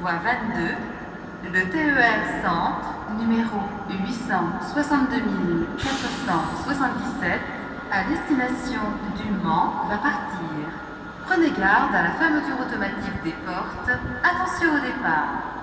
voie 22, le TER Centre, numéro 862 477, à destination du Mans, va partir. Prenez garde à la fermeture automatique des portes. Attention au départ.